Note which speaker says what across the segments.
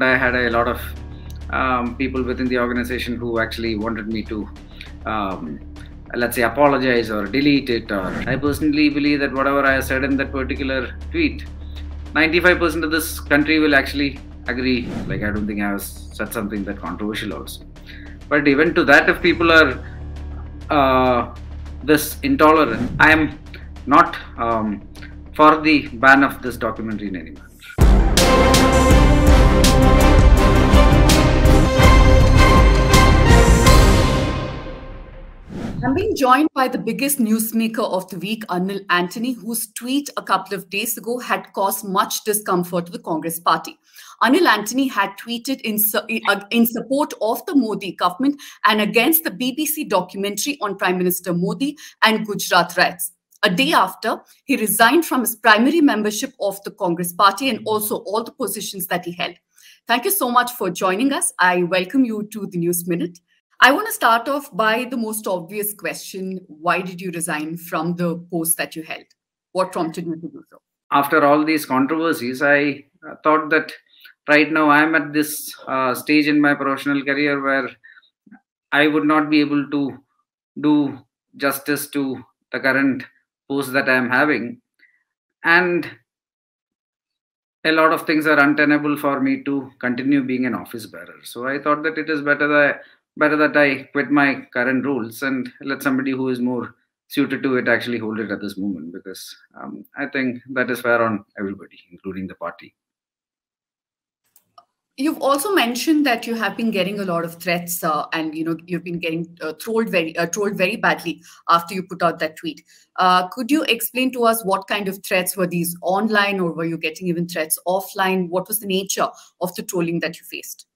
Speaker 1: I had a lot of um, people within the organization who actually wanted me to, um, let's say, apologize or delete it. Or I personally believe that whatever I said in that particular tweet, 95% of this country will actually agree. Like I don't think I said something that controversial also. But even to that, if people are uh, this intolerant, I am not um, for the ban of this documentary in any manner.
Speaker 2: I'm being joined by the biggest newsmaker of the week, Anil Antony, whose tweet a couple of days ago had caused much discomfort to the Congress party. Anil Antony had tweeted in, uh, in support of the Modi government and against the BBC documentary on Prime Minister Modi and Gujarat riots. A day after, he resigned from his primary membership of the Congress party and also all the positions that he held. Thank you so much for joining us. I welcome you to the News Minute. I want to start off by the most obvious question Why did you resign from the post that you held? What prompted you to do so?
Speaker 1: After all these controversies, I thought that right now I'm at this uh, stage in my professional career where I would not be able to do justice to the current post that I'm having. And a lot of things are untenable for me to continue being an office bearer. So I thought that it is better that better that I quit my current roles and let somebody who is more suited to it actually hold it at this moment because um, I think that is fair on everybody, including the party.
Speaker 2: You've also mentioned that you have been getting a lot of threats, uh, and you know you've been getting uh, trolled very uh, trolled very badly after you put out that tweet. Uh, could you explain to us what kind of threats were these online, or were you getting even threats offline? What was the nature of the trolling that you faced?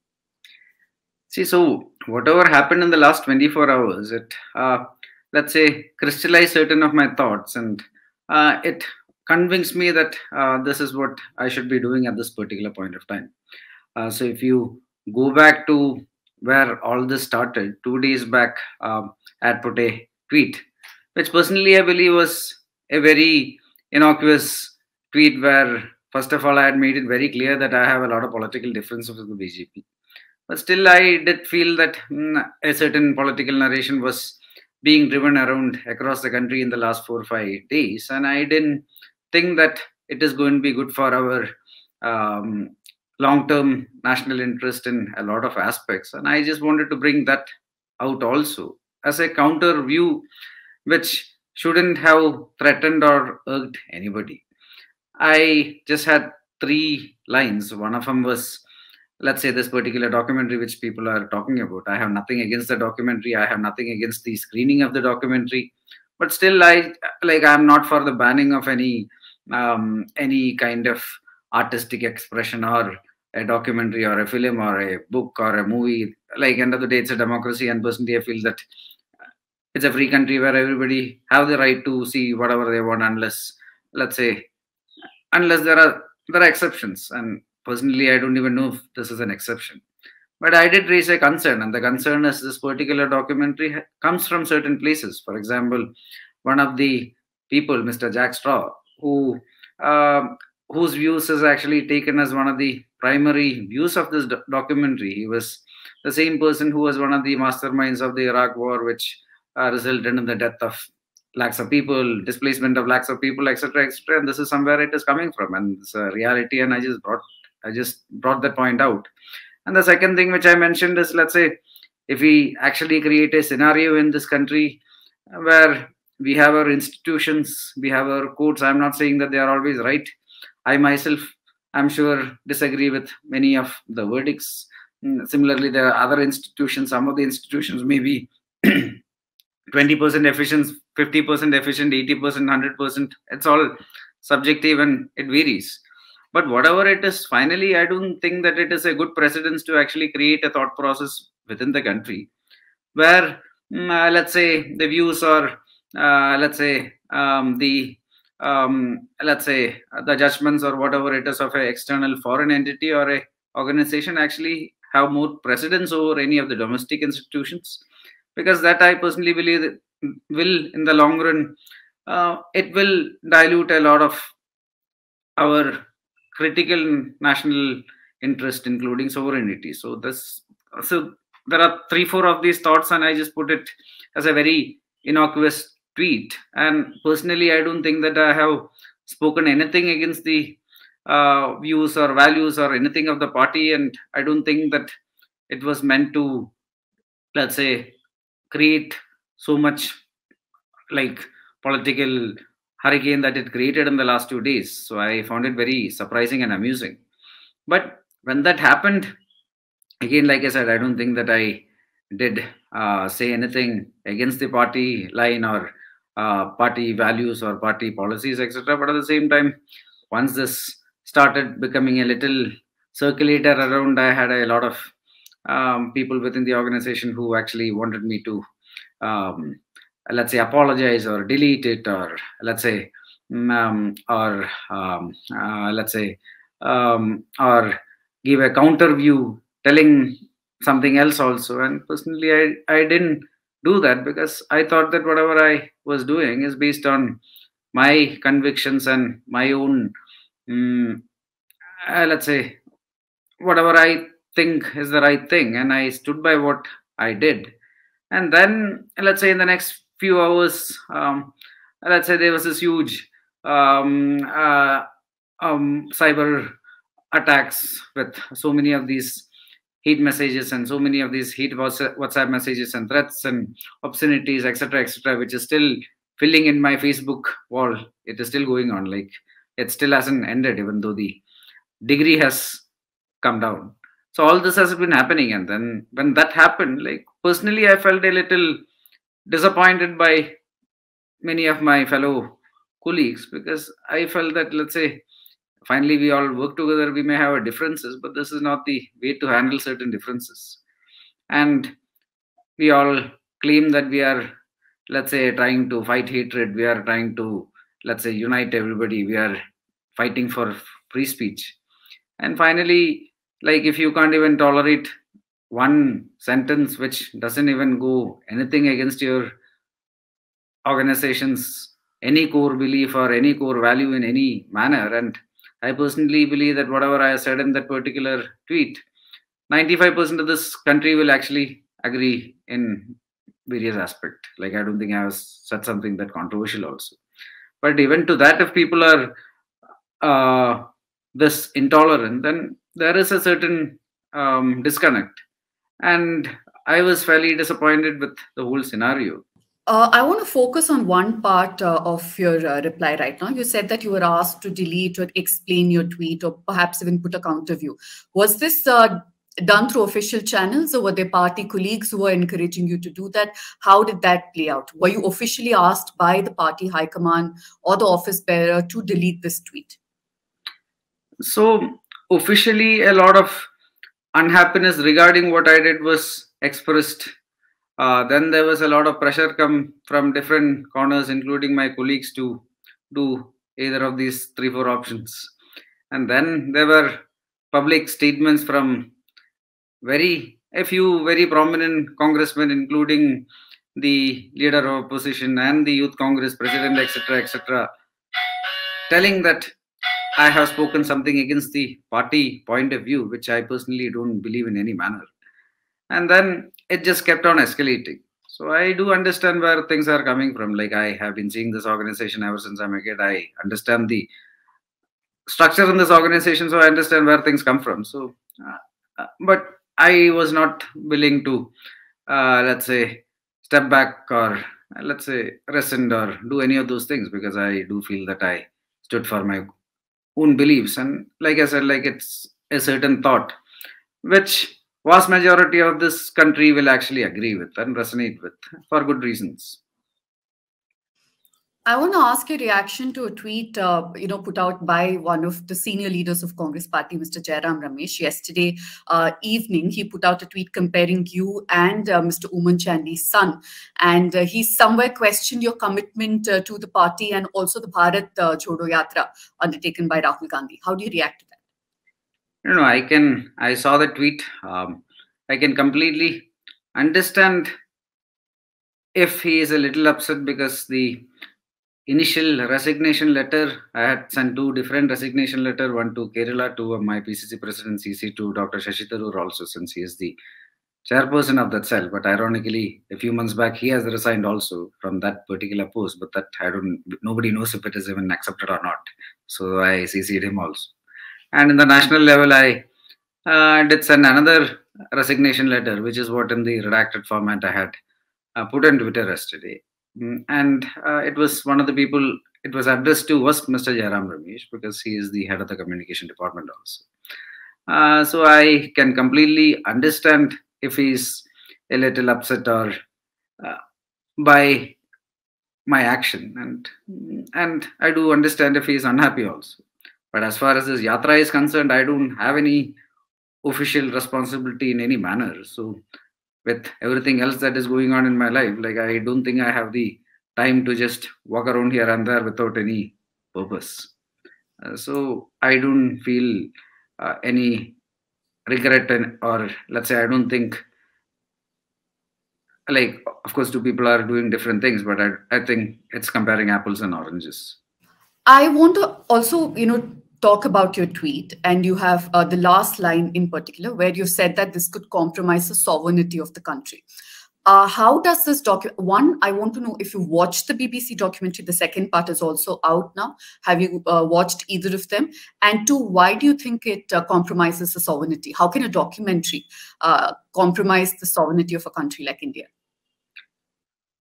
Speaker 1: See, so whatever happened in the last 24 hours, it, uh, let's say, crystallized certain of my thoughts and uh, it convinced me that uh, this is what I should be doing at this particular point of time. Uh, so if you go back to where all this started, two days back, um, I put a tweet, which personally I believe was a very innocuous tweet where, first of all, I had made it very clear that I have a lot of political differences with the BJP but still i did feel that mm, a certain political narration was being driven around across the country in the last four or five days. And i didn't think that it is going to be good for our um, long-term national interest in a lot of aspects. And i just wanted to bring that out also as a counter view which shouldn't have threatened or irked anybody. I just had three lines. One of them was let's say this particular documentary which people are talking about. I have nothing against the documentary. I have nothing against the screening of the documentary. But still i like i'm not for the banning of any um, any kind of artistic expression or a documentary or a film or a book or a movie. Like end of the day it's a democracy and personally i feel that it's a free country where everybody have the right to see whatever they want unless let's say unless there are there are exceptions. And personally i don't even know if this is an exception. But i did raise a concern and the concern is this particular documentary comes from certain places. For example one of the people mr jack straw who uh, whose views is actually taken as one of the primary views of this do documentary. He was the same person who was one of the masterminds of the iraq war which uh, resulted in the death of lakhs of people displacement of lakhs of people etc etc and this is somewhere it is coming from and it's a reality and i just brought I just brought that point out. And the second thing which I mentioned is let's say if we actually create a scenario in this country uh, where we have our institutions, we have our courts. I'm not saying that they are always right. I myself, I'm sure, disagree with many of the verdicts. Mm, similarly, there are other institutions, some of the institutions may be 20% efficient, 50% efficient, 80%, 100%. It's all subjective and it varies but whatever it is finally i don't think that it is a good precedence to actually create a thought process within the country where uh, let's say the views or uh, let's say um, the um, let's say the judgments or whatever it is of an external foreign entity or a organization actually have more precedence over any of the domestic institutions. Because that i personally believe that will in the long run uh, it will dilute a lot of our critical national interest, including sovereignty. So this, so there are three, four of these thoughts, and I just put it as a very innocuous tweet. And personally, I don't think that I have spoken anything against the uh, views or values or anything of the party, and I don't think that it was meant to, let's say, create so much like political hurricane that it created in the last two days. So I found it very surprising and amusing. But when that happened, again, like I said, I don't think that I did uh, say anything against the party line or uh, party values or party policies, etc. But at the same time, once this started becoming a little circulator around, I had a lot of um, people within the organization who actually wanted me to um, let's say apologize or delete it or let's say mm, um, or um, uh, let's say um, or give a counter view telling something else also. And personally I, I didn't do that because i thought that whatever i was doing is based on my convictions and my own um, uh, let's say whatever i think is the right thing. And i stood by what i did. And then let's say in the next few hours, um, let's say there was this huge um, uh, um, cyber attacks with so many of these hate messages and so many of these hate WhatsApp messages and threats and obscenities, etc., etc., which is still filling in my Facebook wall. It is still going on. Like it still hasn't ended, even though the degree has come down. So all this has been happening, and then when that happened, like personally, I felt a little disappointed by many of my fellow colleagues because I felt that, let's say, finally we all work together, we may have our differences, but this is not the way to handle certain differences. And we all claim that we are, let's say, trying to fight hatred, we are trying to, let's say, unite everybody, we are fighting for free speech. And finally, like if you can't even tolerate one sentence which doesn't even go anything against your organization's any core belief or any core value in any manner. And i personally believe that whatever i said in that particular tweet 95% of this country will actually agree in various aspects like i don't think i have said something that controversial also. But even to that if people are uh, this intolerant then there is a certain um, disconnect and I was fairly disappointed with the whole scenario.
Speaker 2: Uh, I want to focus on one part uh, of your uh, reply right now. You said that you were asked to delete or explain your tweet or perhaps even put a counter view. Was this uh, done through official channels or were there party colleagues who were encouraging you to do that? How did that play out? Were you officially asked by the party high command or the office bearer to delete this tweet?
Speaker 1: So, officially, a lot of unhappiness regarding what I did was expressed. Uh, then there was a lot of pressure come from different corners, including my colleagues, to do either of these three, four options. And then there were public statements from very a few very prominent congressmen, including the leader of opposition and the youth congress president, etc., etc., telling that I have spoken something against the party point of view, which I personally don't believe in any manner. And then it just kept on escalating. So I do understand where things are coming from. Like I have been seeing this organization ever since I'm a kid. I understand the structure in this organization, so I understand where things come from. So, uh, uh but I was not willing to, uh, let's say, step back or let's say rescind or do any of those things because I do feel that I stood for my own beliefs. And like i said like it's a certain thought which vast majority of this country will actually agree with and resonate with for good reasons
Speaker 2: I want to ask your reaction to a tweet, uh, you know, put out by one of the senior leaders of Congress Party, Mr. Jairam Ramesh. Yesterday uh, evening, he put out a tweet comparing you and uh, Mr. Oommen Chandy's son, and uh, he somewhere questioned your commitment uh, to the party and also the Bharat uh, Jodo Yatra undertaken by Rahul Gandhi. How do you react to that?
Speaker 1: You know, I can. I saw the tweet. Um, I can completely understand if he is a little upset because the initial resignation letter, I had sent two different resignation letter, one to Kerala, to my PCC president, CC, to Dr. Shashi Tharoor also, since he is the chairperson of that cell. But ironically, a few months back, he has resigned also from that particular post. But that I don't, nobody knows if it is even accepted or not. So I CC'd him also. And in the national level, I uh, did send another resignation letter, which is what in the redacted format I had uh, put on Twitter yesterday. Mm, and uh, it was one of the people it was addressed to was Mr. Jairam Ramesh because he is the head of the communication department also. Uh, so I can completely understand if he's a little upset or uh, by my action, and and I do understand if he's unhappy also. But as far as this yatra is concerned, I don't have any official responsibility in any manner. So with everything else that is going on in my life. Like i don't think i have the time to just walk around here and there without any purpose. Uh, so i don't feel uh, any regret and, or let's say i don't think like of course two people are doing different things but i, I think it's comparing apples and oranges.
Speaker 2: I want to also you know talk about your tweet, and you have uh, the last line in particular where you said that this could compromise the sovereignty of the country. Uh, how does this document? One, I want to know if you watched the BBC documentary. The second part is also out now. Have you uh, watched either of them? And two, why do you think it uh, compromises the sovereignty? How can a documentary uh, compromise the sovereignty of a country like India?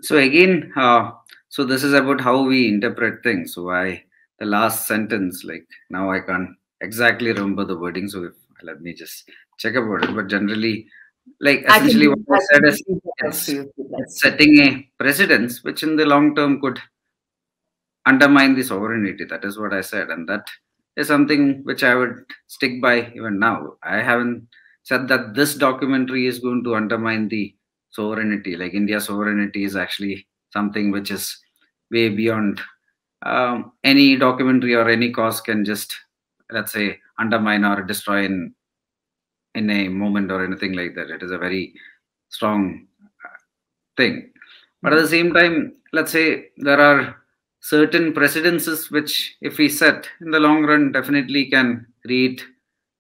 Speaker 1: So again, uh, so this is about how we interpret things. I the last sentence like now i can't exactly remember the wording so if, let me just check about it. But generally like essentially what i said is it's, it's setting a precedence which in the long term could undermine the sovereignty. That is what i said and that is something which i would stick by even now. I haven't said that this documentary is going to undermine the sovereignty. Like india's sovereignty is actually something which is way beyond um, any documentary or any cause can just let's say undermine or destroy in in a moment or anything like that. It is a very strong uh, thing. But at the same time let's say there are certain precedences which if we set in the long run definitely can create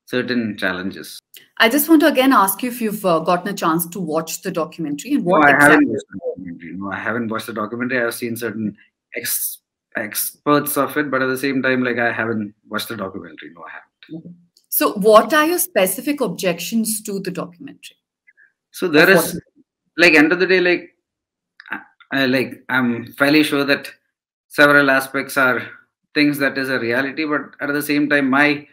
Speaker 1: certain challenges.
Speaker 2: I just want to again ask you if you've uh, gotten a chance to watch the documentary and
Speaker 1: what no, I haven't watched the documentary. no i haven't watched the documentary. I've seen certain ex experts of it, but at the same time, like I haven't watched the documentary. No, I haven't.
Speaker 2: So, what are your specific objections to the documentary?
Speaker 1: So there is, what? like, end of the day, like, I, like I'm fairly sure that several aspects are things that is a reality, but at the same time, my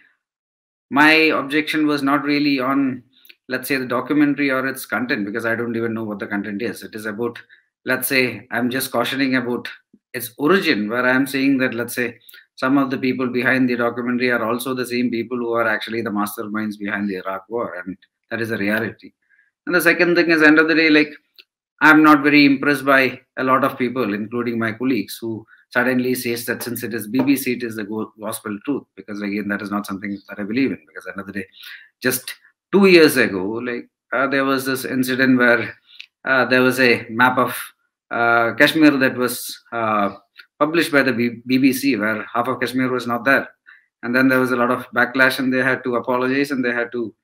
Speaker 1: my objection was not really on, let's say, the documentary or its content because I don't even know what the content is. It is about, let's say, I'm just cautioning about its origin, where I'm saying that, let's say, some of the people behind the documentary are also the same people who are actually the masterminds behind the Iraq war, and that is a reality. And the second thing is, end of the day, like I'm not very impressed by a lot of people, including my colleagues, who suddenly says that since it is BBC, it is the gospel truth. Because again, that is not something that I believe in. Because end of the day, just two years ago, like uh, there was this incident where uh, there was a map of Kashmir that was uh, published by the B BBC, where half of Kashmir was not there, and then there was a lot of backlash, and they had to apologize, and they had to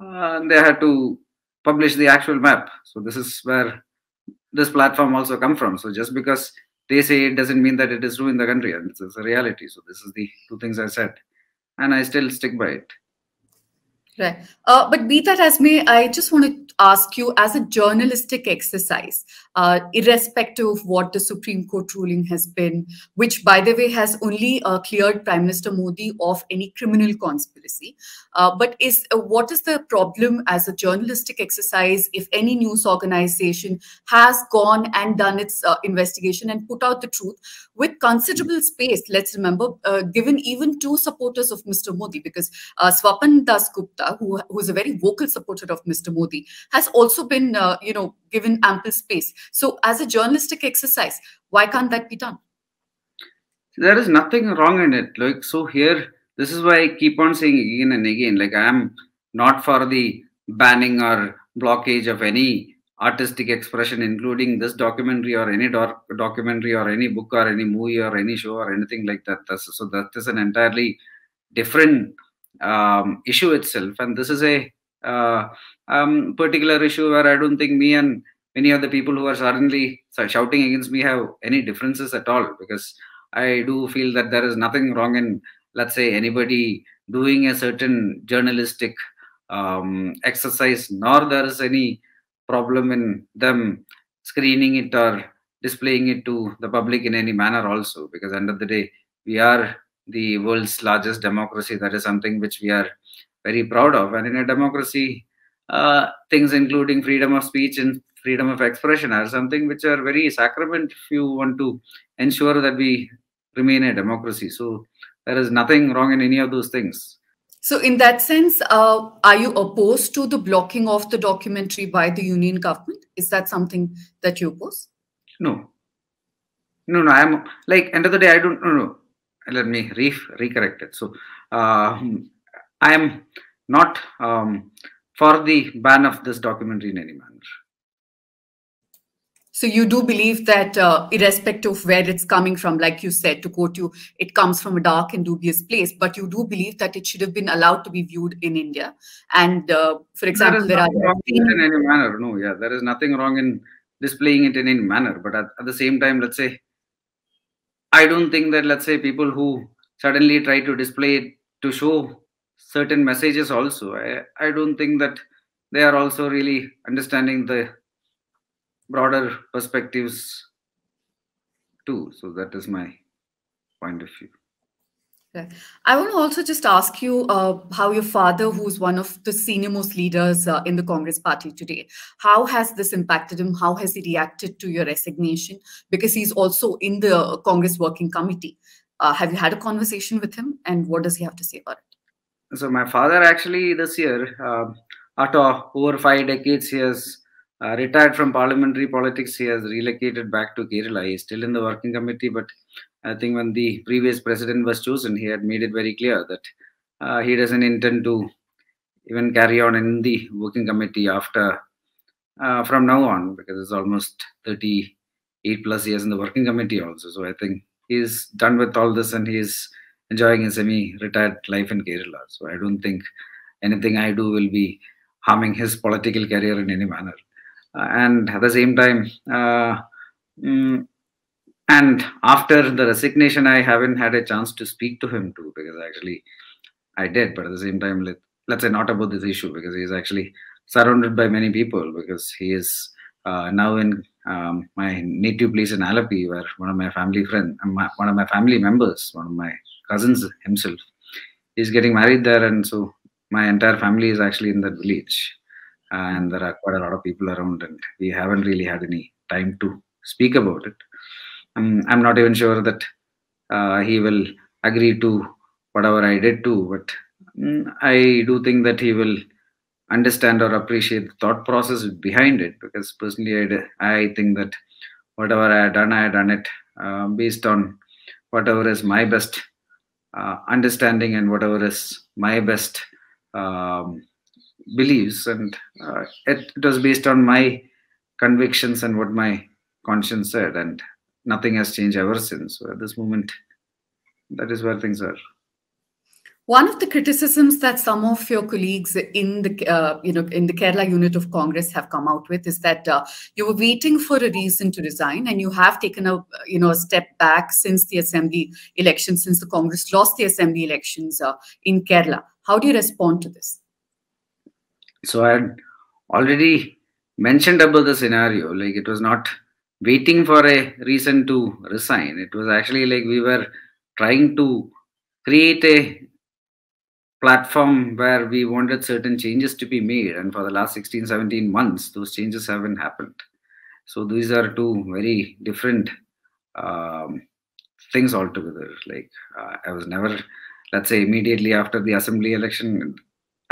Speaker 1: uh, they had to publish the actual map. So this is where this platform also come from. So just because they say it doesn't mean that it is true in the country, and it's a reality. So this is the two things I said, and I still stick by it.
Speaker 2: Right. Uh, but be that as may, I just want to ask you as a journalistic exercise, uh, irrespective of what the Supreme Court ruling has been, which, by the way, has only uh, cleared Prime Minister Modi of any criminal conspiracy. Uh, but is uh, what is the problem as a journalistic exercise if any news organization has gone and done its uh, investigation and put out the truth with considerable space? Let's remember, given even two supporters of Mr. Modi, because Swapan Das Gupta, who, who is a very vocal supporter of Mr. Modi, has also been, uh, you know, given ample space. So as a journalistic exercise, why can't that be done?
Speaker 1: There is nothing wrong in it. Like, so here, this is why I keep on saying again and again, like I am not for the banning or blockage of any artistic expression, including this documentary or any doc- documentary or any book or any movie or any show or anything like that. So that is an entirely different um, issue itself, and this is a uh, um, particular issue where I don't think me and many of the people who are suddenly shouting against me have any differences at all. Because I do feel that there is nothing wrong in, let's say, anybody doing a certain journalistic um, exercise, nor there is any problem in them screening it or displaying it to the public in any manner also. Because end of the day we are the world's largest democracy that is something which we are very proud of and in a democracy uh, things including freedom of speech and freedom of expression are something which are very sacrament if you want to ensure that we remain a democracy so there is nothing wrong in any of those things
Speaker 2: so, in that sense, uh, are you opposed to the blocking of the documentary by the union government? Is that something that you oppose?
Speaker 1: No. No, no. I'm like end of the day. I don't. No, no. Let me re recorrect it. So, uh, I am not um, for the ban of this documentary in any manner.
Speaker 2: So you do believe that, uh, irrespective of where it's coming from, like you said, to quote you, it comes from a dark and dubious place. But you do believe that it should have been allowed to be viewed in India. And uh, for example,
Speaker 1: there,
Speaker 2: there
Speaker 1: are wrong in any manner. No, yeah, there is nothing wrong in displaying it in any manner. But at, at the same time, let's say, I don't think that let's say people who suddenly try to display it to show certain messages also, I, I don't think that they are also really understanding the broader perspectives too. So that is my point of view.
Speaker 2: I want to also just ask you uh, how your father, who's one of the senior most leaders uh, in the Congress party today, how has this impacted him? How has he reacted to your resignation? Because he's also in the Congress Working Committee. Uh, have you had a conversation with him, and what does he have to say about it?
Speaker 1: So my father actually this year, um, after over five decades, he has uh, retired from parliamentary politics. He has relocated back to Kerala. He's still in the working committee, but I think when the previous president was chosen, he had made it very clear that uh, he doesn't intend to even carry on in the working committee after uh, from now on because it's almost 38 plus years in the working committee also. So I think he's done with all this and he's enjoying his semi-retired life in Kerala. So I don't think anything I do will be harming his political career in any manner. Uh, and at the same time uh, mm, and after the resignation i haven't had a chance to speak to him too because actually i did but at the same time let, let's say not about this issue because he's actually surrounded by many people because he is uh, now in um, my native place in Alleppey, where one of my family friend, one of my family members, one of my cousins himself, is getting married there, and so my entire family is actually in that village. And there are quite a lot of people around and we haven't really had any time to speak about it um, i'm not even sure that uh, he will agree to whatever i did too but um, i do think that he will understand or appreciate the thought process behind it because personally i, I think that whatever i had done i had done it uh, based on whatever is my best uh, understanding and whatever is my best um, beliefs. And uh, it, it was based on my convictions and what my conscience said. And nothing has changed ever since so at this moment that is where things are
Speaker 2: one of the criticisms that some of your colleagues in the uh, you know in the Kerala unit of Congress have come out with is that uh, you were waiting for a reason to resign, and you have taken a you know a step back since the assembly election, since the Congress lost the assembly elections uh, in Kerala. How do you respond to this?
Speaker 1: so i had already mentioned about the scenario like it was not waiting for a reason to resign. It was actually like we were trying to create a platform where we wanted certain changes to be made. And for the last 16 17 months those changes haven't happened. So these are two very different um, things altogether. Like uh, i was never let's say immediately after the assembly election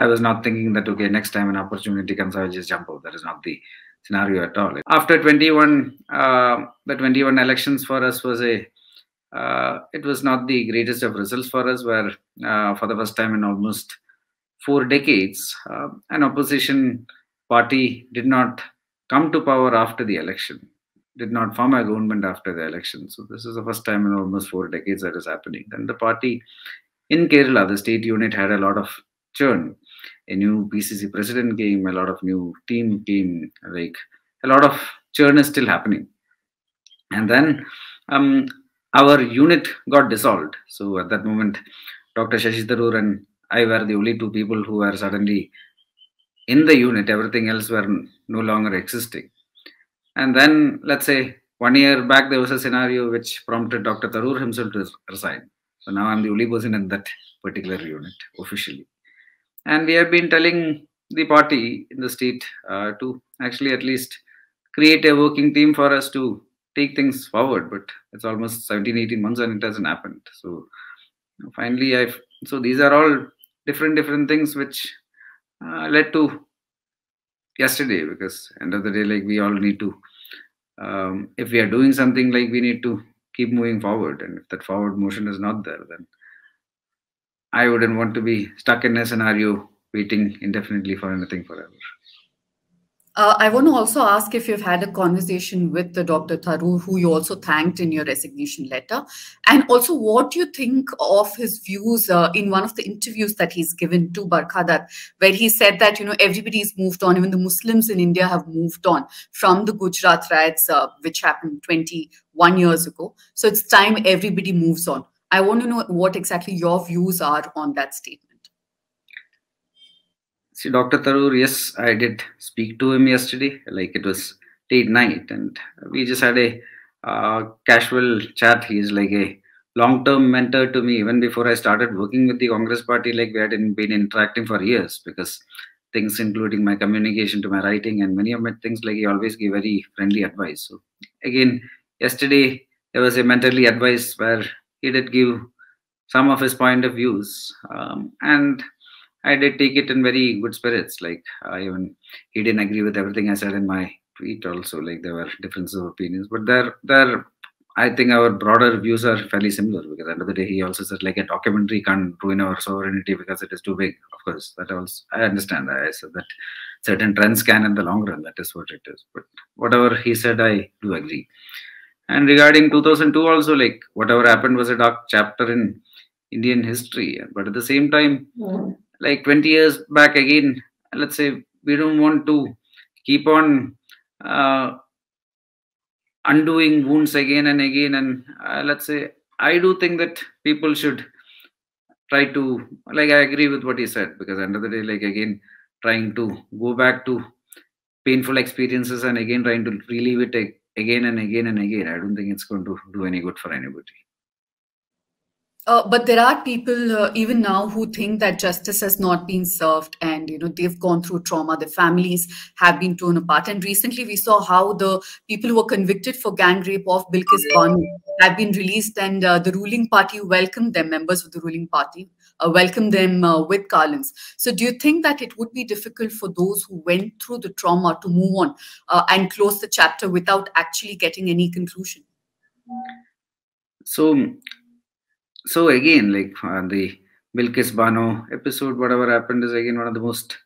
Speaker 1: I was not thinking that, okay, next time an opportunity comes, I'll just jump out. That is not the scenario at all. After 21, uh, the 21 elections for us was a, uh, it was not the greatest of results for us, where uh, for the first time in almost four decades, uh, an opposition party did not come to power after the election, did not form a government after the election. So this is the first time in almost four decades that is happening. Then the party in Kerala, the state unit had a lot of churn. A new PCC president came, a lot of new team came, like a lot of churn is still happening. And then um, our unit got dissolved. So at that moment, Dr. Shashi Tharoor and I were the only two people who were suddenly in the unit. Everything else were no longer existing. And then, let's say, one year back, there was a scenario which prompted Dr. Tharoor himself to resign. So now I'm the only person in that particular unit officially. And we have been telling the party in the state uh, to actually at least create a working team for us to take things forward. But it's almost 17, 18 months and it hasn't happened. So finally, I've so these are all different, different things which uh, led to yesterday because end of the day like we all need to um, if we are doing something like we need to keep moving forward and if that forward motion is not there then i wouldn't want to be stuck in a scenario waiting indefinitely for anything forever
Speaker 2: uh, I want to also ask if you've had a conversation with the Dr. Tharoor, who you also thanked in your resignation letter, and also what you think of his views uh, in one of the interviews that he's given to Barkha Dutt, where he said that you know everybody's moved on, even the Muslims in India have moved on from the Gujarat riots, uh, which happened 21 years ago. So it's time everybody moves on. I want to know what exactly your views are on that statement.
Speaker 1: See, Dr. Tharoor, yes, I did speak to him yesterday. Like it was late night, and we just had a uh, casual chat. He's like a long-term mentor to me. Even before I started working with the Congress Party, like we had been interacting for years because things including my communication to my writing and many of my things like he always gave very friendly advice. So again, yesterday there was a mentorly advice where he did give some of his point of views um, and I did take it in very good spirits. Like uh, even he didn't agree with everything I said in my tweet. Also, like there were differences of opinions, but there, there, I think our broader views are fairly similar. Because at the end of the day, he also said like a documentary can't ruin our sovereignty because it is too big. Of course, that also I understand. That. I said that certain trends can in the long run. That is what it is. But whatever he said, I do agree. And regarding 2002, also like whatever happened was a dark chapter in Indian history. But at the same time. Mm like 20 years back again let's say we don't want to keep on uh, undoing wounds again and again and uh, let's say i do think that people should try to like i agree with what he said because end of the day like again trying to go back to painful experiences and again trying to relive it again and again and again i don't think it's going to do any good for anybody
Speaker 2: uh, but there are people uh, even now who think that justice has not been served and you know they've gone through trauma. Their families have been torn apart. And recently we saw how the people who were convicted for gang rape of Bilkis Bano have been released and uh, the ruling party welcomed them members of the ruling party uh, welcomed them uh, with garlands so do you think that it would be difficult for those who went through the trauma to move on and close the chapter without actually getting any conclusion?
Speaker 1: So so again, like uh, the Bilkis Bano episode, whatever happened is again one of the most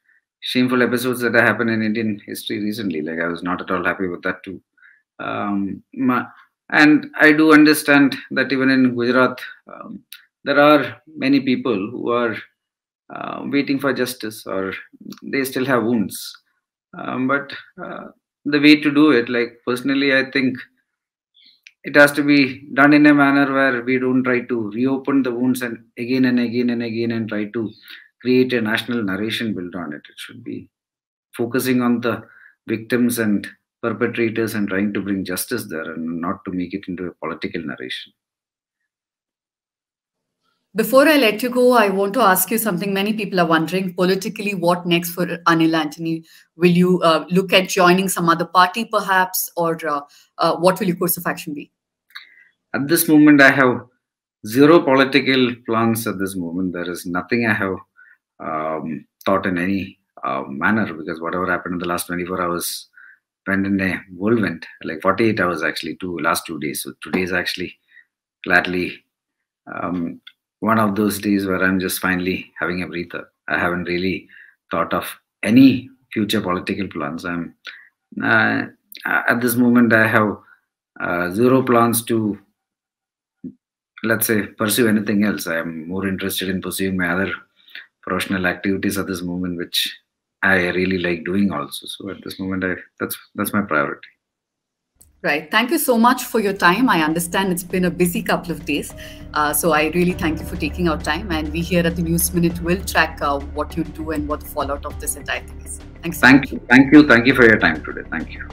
Speaker 1: shameful episodes that happened in Indian history recently. Like I was not at all happy with that too. Um, and I do understand that even in Gujarat, um, there are many people who are uh, waiting for justice or they still have wounds. Um, but uh, the way to do it, like personally, I think it has to be done in a manner where we don't try to reopen the wounds and again and again and again and try to create a national narration built on it. It should be focusing on the victims and perpetrators and trying to bring justice there and not to make it into a political narration.
Speaker 2: Before I let you go, I want to ask you something. Many people are wondering politically what next for Anil Antony. Will you uh, look at joining some other party perhaps, or uh, uh, what will your course of action be?
Speaker 1: At this moment, I have zero political plans at this moment. There is nothing I have um, thought in any uh, manner because whatever happened in the last 24 hours went in a whirlwind, like 48 hours actually, two last two days. So today is actually gladly um, one of those days where I'm just finally having a breather. I haven't really thought of any future political plans. I'm uh, at this moment, I have uh, zero plans to, let's say, pursue anything else. I am more interested in pursuing my other professional activities at this moment, which I really like doing also. So at this moment, I that's that's my priority.
Speaker 2: Right. Thank you so much for your time. I understand it's been a busy couple of days. Uh, so I really thank you for taking our time. And we here at the News Minute will track uh, what you do and what the fallout of this entire thing is.
Speaker 1: Thanks. Thank you. Thank you. Thank you for your time today. Thank you.